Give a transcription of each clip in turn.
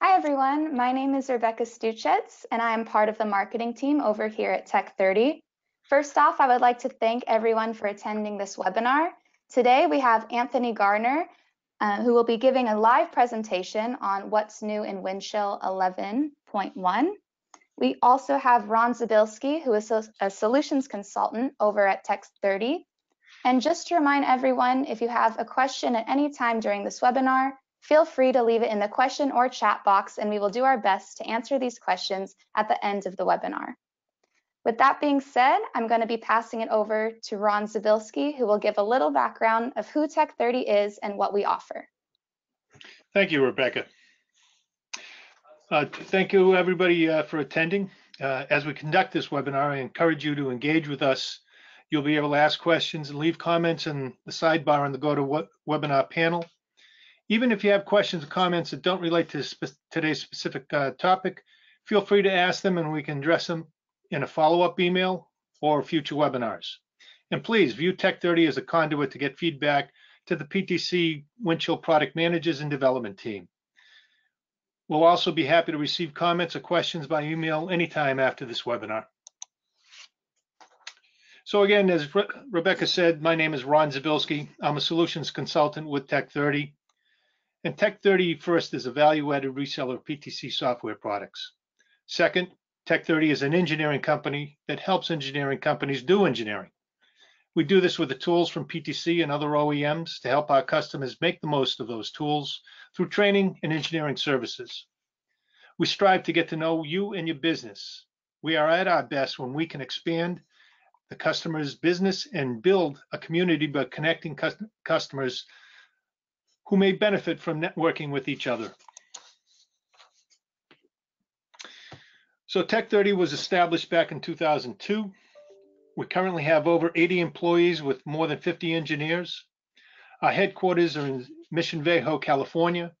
Hi, everyone. My name is Rebecca Stuchetz, and I am part of the marketing team over here at Tech30. First off, I would like to thank everyone for attending this webinar. Today, we have Anthony Garner, uh, who will be giving a live presentation on what's new in Windchill 11.1. We also have Ron Zabilski, who is a solutions consultant over at Tech30. And just to remind everyone, if you have a question at any time during this webinar, Feel free to leave it in the question or chat box and we will do our best to answer these questions at the end of the webinar. With that being said, I'm going to be passing it over to Ron Zabilski, who will give a little background of who Tech30 is and what we offer. Thank you, Rebecca. Uh, thank you, everybody, uh, for attending. Uh, as we conduct this webinar, I encourage you to engage with us. You'll be able to ask questions and leave comments in the sidebar on the GoToWebinar panel. Even if you have questions or comments that don't relate to spe today's specific uh, topic, feel free to ask them and we can address them in a follow-up email or future webinars. And please view Tech30 as a conduit to get feedback to the PTC Windchill product managers and development team. We'll also be happy to receive comments or questions by email anytime after this webinar. So again, as Re Rebecca said, my name is Ron Zabilski. I'm a solutions consultant with Tech30. And Tech30 first is a value-added reseller of PTC software products. Second, Tech30 is an engineering company that helps engineering companies do engineering. We do this with the tools from PTC and other OEMs to help our customers make the most of those tools through training and engineering services. We strive to get to know you and your business. We are at our best when we can expand the customer's business and build a community by connecting customers who may benefit from networking with each other. So Tech30 was established back in 2002. We currently have over 80 employees with more than 50 engineers. Our headquarters are in Mission Viejo, California,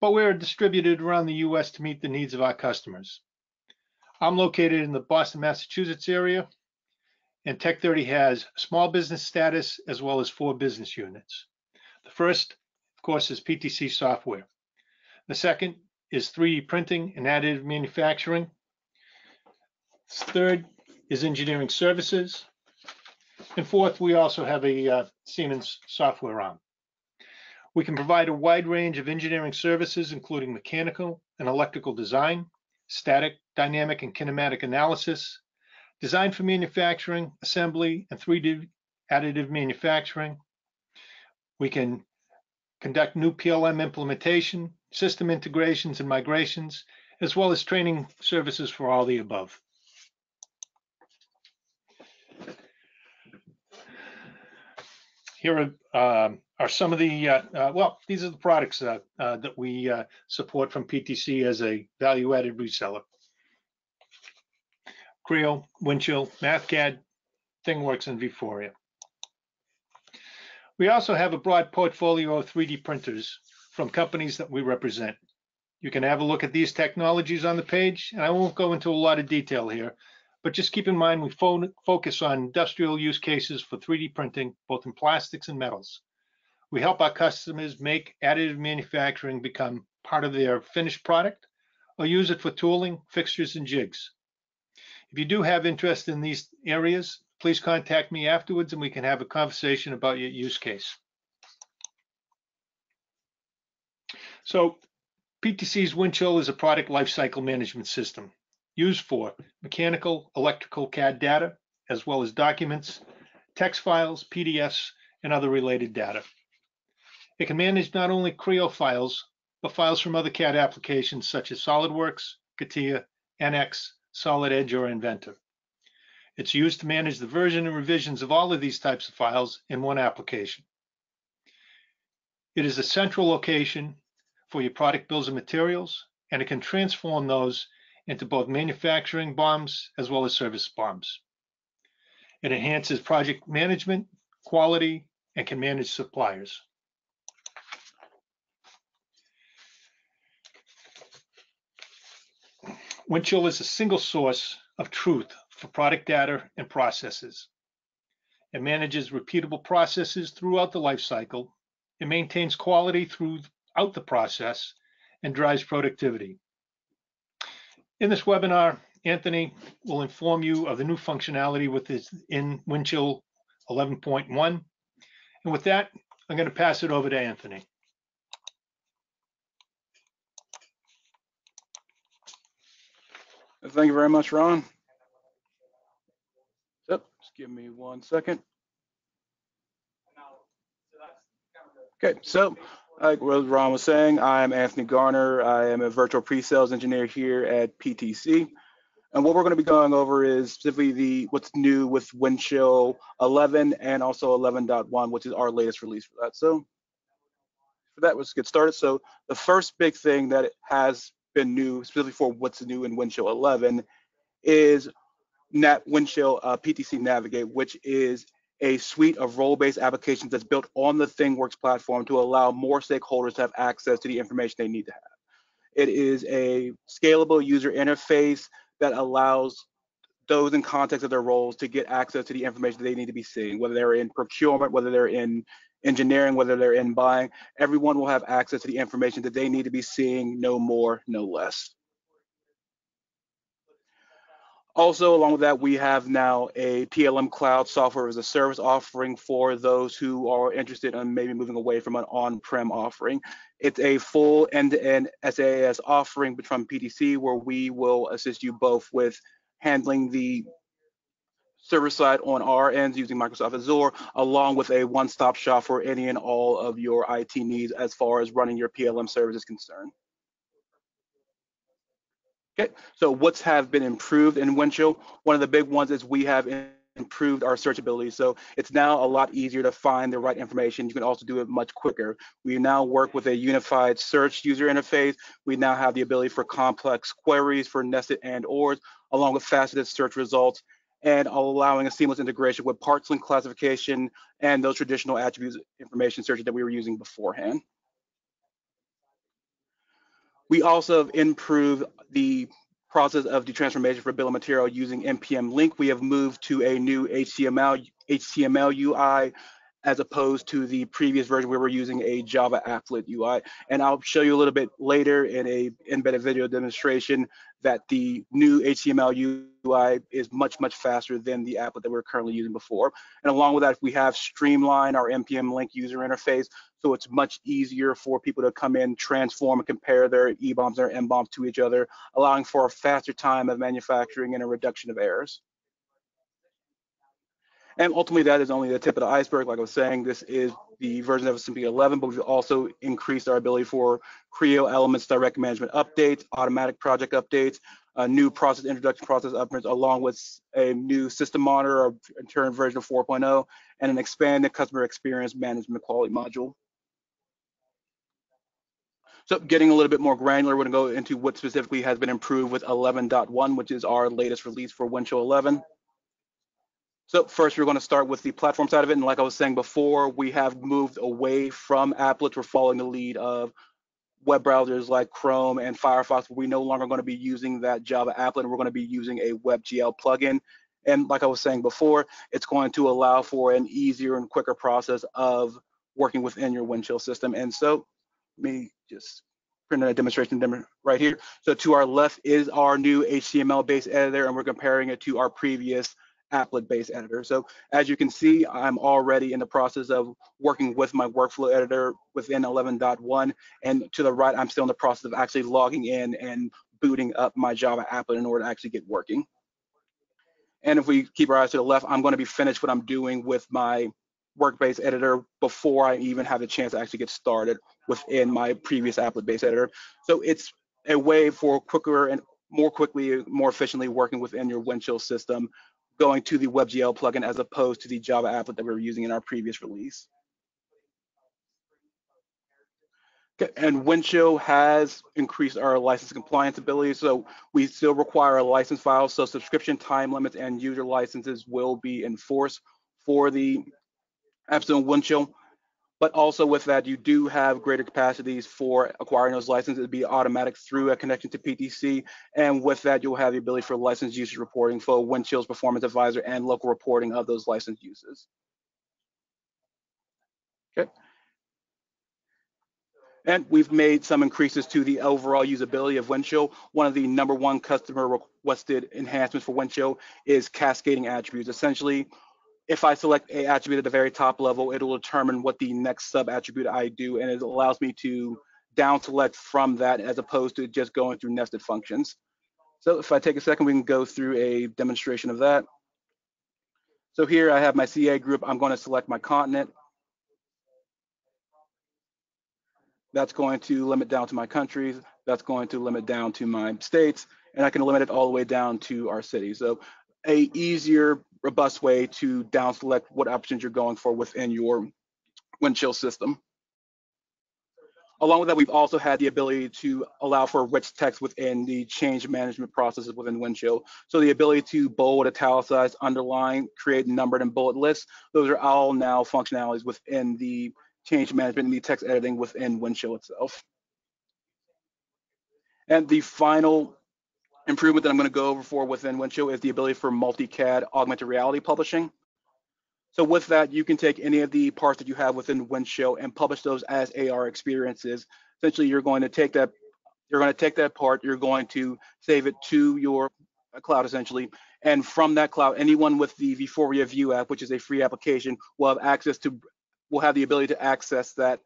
but we're distributed around the US to meet the needs of our customers. I'm located in the Boston, Massachusetts area, and Tech30 has small business status as well as four business units. The first course, is PTC software. The second is 3D printing and additive manufacturing. Third is engineering services. And fourth, we also have a uh, Siemens software arm. We can provide a wide range of engineering services, including mechanical and electrical design, static, dynamic, and kinematic analysis, design for manufacturing, assembly, and 3D additive manufacturing. We can conduct new PLM implementation, system integrations and migrations, as well as training services for all the above. Here are, um, are some of the, uh, uh, well, these are the products uh, uh that we uh, support from PTC as a value-added reseller. Creo, Windchill, MathCAD, ThingWorx, and Vuforia. We also have a broad portfolio of 3D printers from companies that we represent. You can have a look at these technologies on the page, and I won't go into a lot of detail here, but just keep in mind we fo focus on industrial use cases for 3D printing, both in plastics and metals. We help our customers make additive manufacturing become part of their finished product or use it for tooling, fixtures, and jigs. If you do have interest in these areas, please contact me afterwards and we can have a conversation about your use case. So PTC's Windchill is a product lifecycle management system used for mechanical, electrical CAD data, as well as documents, text files, PDFs, and other related data. It can manage not only Creo files, but files from other CAD applications such as SolidWorks, CATIA, NX, Solid Edge, or Inventor. It's used to manage the version and revisions of all of these types of files in one application. It is a central location for your product bills and materials, and it can transform those into both manufacturing BOMs as well as service BOMs. It enhances project management, quality, and can manage suppliers. Windchill is a single source of truth for product data and processes. It manages repeatable processes throughout the life cycle. It maintains quality throughout the process and drives productivity. In this webinar, Anthony will inform you of the new functionality within Windchill 11.1. And with that, I'm going to pass it over to Anthony. Thank you very much, Ron. Give me one second. Okay, so like Ron was saying, I'm Anthony Garner. I am a virtual pre-sales engineer here at PTC. And what we're going to be going over is specifically the what's new with Windchill 11 and also 11.1, which is our latest release for that. So for that, let's get started. So the first big thing that has been new, specifically for what's new in Windchill 11, is Nat Windchill uh, PTC Navigate, which is a suite of role-based applications that's built on the ThingWorx platform to allow more stakeholders to have access to the information they need to have. It is a scalable user interface that allows those in context of their roles to get access to the information that they need to be seeing, whether they're in procurement, whether they're in engineering, whether they're in buying, everyone will have access to the information that they need to be seeing, no more, no less. Also, along with that, we have now a PLM Cloud software as a service offering for those who are interested in maybe moving away from an on-prem offering. It's a full end-to-end SaaS offering from PTC where we will assist you both with handling the server side on our ends using Microsoft Azure, along with a one-stop shop for any and all of your IT needs as far as running your PLM service is concerned. Okay, so what's have been improved in Windchill? One of the big ones is we have improved our searchability. So it's now a lot easier to find the right information. You can also do it much quicker. We now work with a unified search user interface. We now have the ability for complex queries for nested and ors, along with faceted search results, and allowing a seamless integration with PartsLink classification and those traditional attributes information searches that we were using beforehand. We also have improved the process of the transformation for bill of material using MPMLink. We have moved to a new HTML, HTML UI as opposed to the previous version where we're using a Java applet UI. And I'll show you a little bit later in a embedded video demonstration that the new HTML UI is much, much faster than the applet that we are currently using before. And along with that, we have streamlined our MPMLink user interface. So it's much easier for people to come in, transform and compare their EBOMs or MBOMs to each other, allowing for a faster time of manufacturing and a reduction of errors. And ultimately, that is only the tip of the iceberg. Like I was saying, this is the version of SMP 11, but we've also increased our ability for Creo elements, direct management updates, automatic project updates, a new process introduction process updates, along with a new system monitor, or turn version of 4.0, and an expanded customer experience management quality module. So getting a little bit more granular, we're gonna go into what specifically has been improved with 11.1, which is our latest release for Windchill 11. So first, we're going to start with the platform side of it. And like I was saying before, we have moved away from applets. We're following the lead of web browsers like Chrome and Firefox. We're no longer going to be using that Java applet. We're going to be using a WebGL plugin. And like I was saying before, it's going to allow for an easier and quicker process of working within your Windchill system. And so let me just print a demonstration demo right here. So to our left is our new HTML-based editor, and we're comparing it to our previous applet-based editor. So as you can see, I'm already in the process of working with my workflow editor within 11.1. And to the right, I'm still in the process of actually logging in and booting up my Java applet in order to actually get working. And if we keep our eyes to the left, I'm going to be finished what I'm doing with my work-based editor before I even have the chance to actually get started within my previous applet-based editor. So it's a way for quicker and more quickly, more efficiently working within your Windchill system going to the WebGL plugin as opposed to the Java applet that we were using in our previous release. Okay, and Windchill has increased our license compliance ability, so we still require a license file, so subscription time limits and user licenses will be enforced for the apps on Windchill. But also with that, you do have greater capacities for acquiring those licenses It'd be automatic through a connection to PTC. And with that, you'll have the ability for license usage reporting for Windchill's Performance Advisor and local reporting of those license uses. Okay. And we've made some increases to the overall usability of Windchill. One of the number one customer requested enhancements for Windchill is cascading attributes. Essentially, if I select a attribute at the very top level, it will determine what the next sub attribute I do, and it allows me to down select from that as opposed to just going through nested functions. So if I take a second, we can go through a demonstration of that. So here I have my CA group. I'm going to select my continent. That's going to limit down to my countries. That's going to limit down to my states, and I can limit it all the way down to our city. So a easier, robust way to down select what options you're going for within your Windchill system. Along with that, we've also had the ability to allow for rich text within the change management processes within Windchill. So the ability to bold, italicize, underline, create numbered and bullet lists, those are all now functionalities within the change management and the text editing within Windchill itself. And the final improvement that I'm going to go over for within Windchill is the ability for multi-CAD augmented reality publishing. So with that, you can take any of the parts that you have within Windchill and publish those as AR experiences. Essentially, you're going to take that, you're going to take that part, you're going to save it to your cloud essentially, and from that cloud, anyone with the Vuforia View app, which is a free application, will have access to will have the ability to access that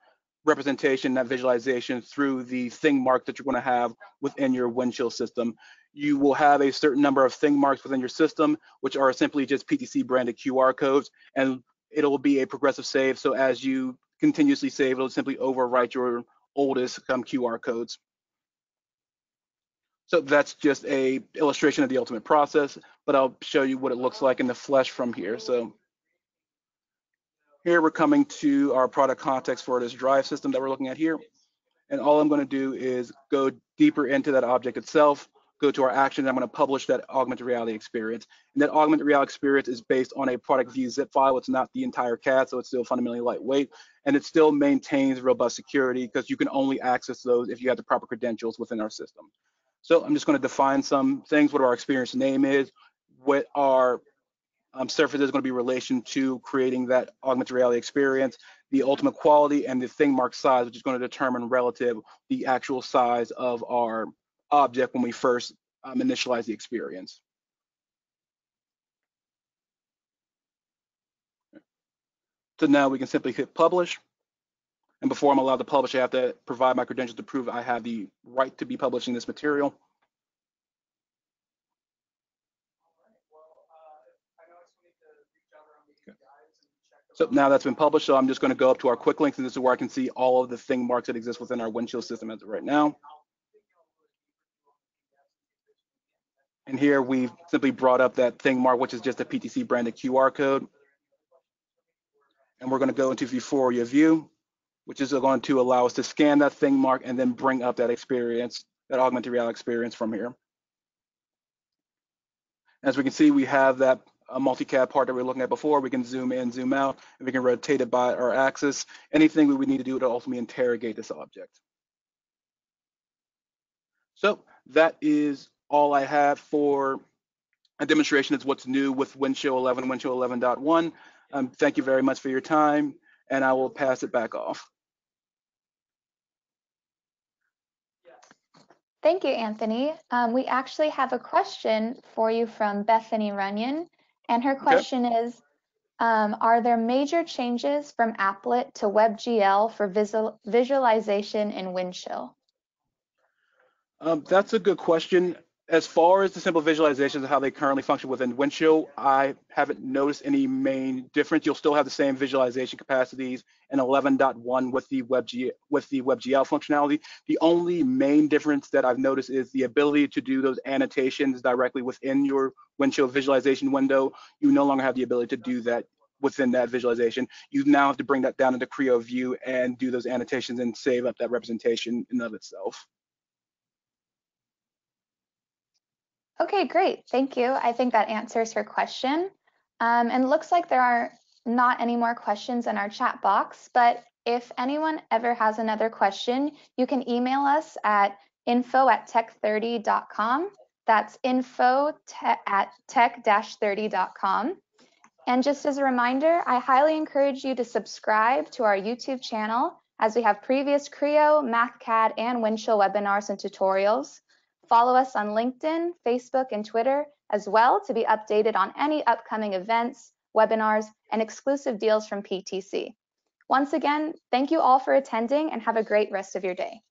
representation, that visualization through the ThingMark that you're going to have within your Windchill system. You will have a certain number of ThingMarks within your system, which are simply just PTC branded QR codes, and it'll be a progressive save. So as you continuously save, it'll simply overwrite your oldest um, QR codes. So that's just a illustration of the ultimate process, but I'll show you what it looks like in the flesh from here. So here we're coming to our product context for this drive system that we're looking at here. And all I'm going to do is go deeper into that object itself, go to our action, and I'm going to publish that augmented reality experience. And that augmented reality experience is based on a product view zip file. It's not the entire CAD, so it's still fundamentally lightweight. And it still maintains robust security because you can only access those if you have the proper credentials within our system. So I'm just going to define some things, what our experience name is, what our um, surface is going to be relation to creating that augmented reality experience, the ultimate quality, and the ThingMark size, which is going to determine relative the actual size of our object when we first um, initialize the experience. So now we can simply hit publish. And before I'm allowed to publish, I have to provide my credentials to prove I have the right to be publishing this material. So now that's been published, so I'm just going to go up to our quick links, and this is where I can see all of the ThingMarks that exist within our Windchill system as of right now. And here we've simply brought up that ThingMark, which is just a PTC branded QR code. And we're going to go into Vuforia View, which is going to allow us to scan that ThingMark and then bring up that experience, that augmented reality experience from here. As we can see, we have that a multi-CAD part that we are looking at before. We can zoom in, zoom out, and we can rotate it by our axis. Anything we would need to do to ultimately interrogate this object. So that is all I have for a demonstration of what's new with Windchill 11, Windchill 11.1. Um, thank you very much for your time, and I will pass it back off. Thank you, Anthony. Um, we actually have a question for you from Bethany Runyon. And her question okay. is, um, are there major changes from Applet to WebGL for visual, visualization in Windchill? Um, that's a good question. As far as the simple visualizations of how they currently function within Windchill, I haven't noticed any main difference. You'll still have the same visualization capacities in 11.1 with the WebG with the WebGL functionality. The only main difference that I've noticed is the ability to do those annotations directly within your Windchill visualization window. You no longer have the ability to do that within that visualization. You now have to bring that down into Creo view and do those annotations and save up that representation in of itself. Okay, great. Thank you. I think that answers her question. Um, and looks like there are not any more questions in our chat box, but if anyone ever has another question, you can email us at info at tech30.com. That's info te at tech-30.com. And just as a reminder, I highly encourage you to subscribe to our YouTube channel as we have previous Creo, MathCAD, and Windchill webinars and tutorials. Follow us on LinkedIn, Facebook, and Twitter as well to be updated on any upcoming events, webinars, and exclusive deals from PTC. Once again, thank you all for attending and have a great rest of your day.